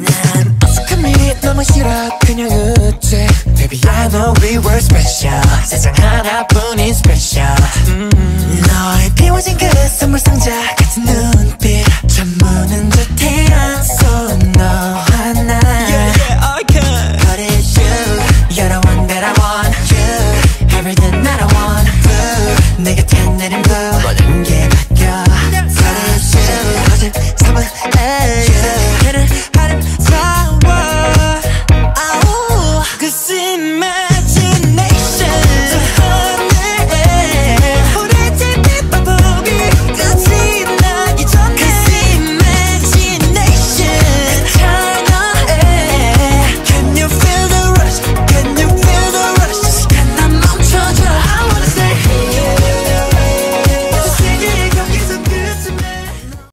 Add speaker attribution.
Speaker 1: 난 어색함이 너무 싫어 그냥 웃지 Baby I know we were special 세상 하나뿐인 special 음. 너의 비워진 그 선물 상자 같은 눈 내게